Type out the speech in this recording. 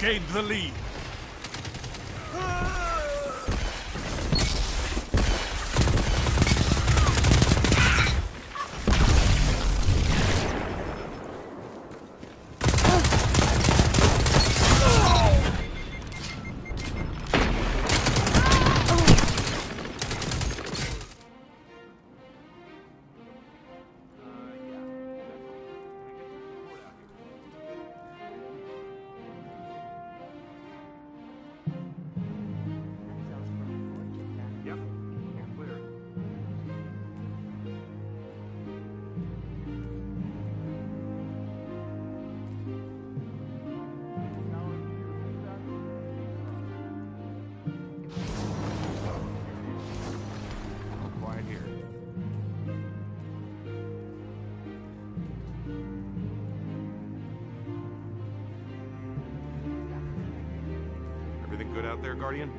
gained the lead. Anything good out there, Guardian?